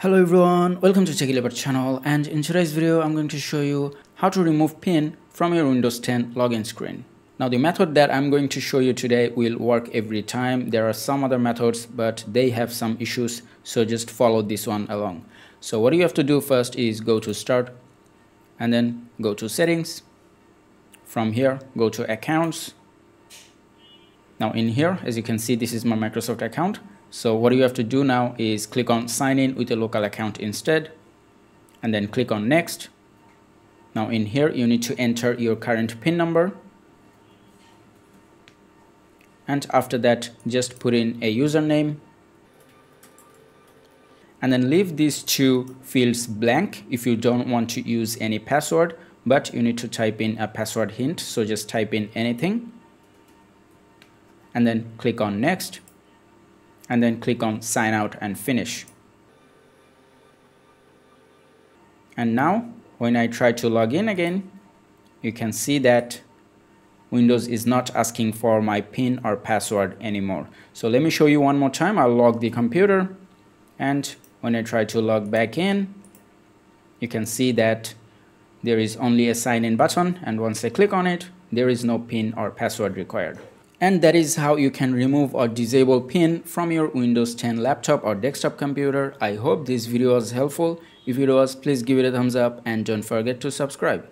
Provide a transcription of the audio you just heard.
Hello everyone, welcome to TechieLeopard channel and in today's video I'm going to show you how to remove pin from your Windows 10 login screen. Now the method that I'm going to show you today will work every time. There are some other methods but they have some issues so just follow this one along. So what you have to do first is go to start and then go to settings. From here go to accounts. Now in here as you can see this is my Microsoft account. So what you have to do now is click on sign in with a local account instead and then click on next. Now in here you need to enter your current PIN number. And after that just put in a username. And then leave these two fields blank if you don't want to use any password but you need to type in a password hint. So just type in anything and then click on next and then click on sign out and finish. And now when I try to log in again, you can see that Windows is not asking for my PIN or password anymore. So let me show you one more time. I'll log the computer and when I try to log back in, you can see that there is only a sign in button and once I click on it, there is no PIN or password required. And that is how you can remove or disable pin from your Windows 10 laptop or desktop computer. I hope this video was helpful. If it was, please give it a thumbs up and don't forget to subscribe.